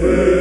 Hey.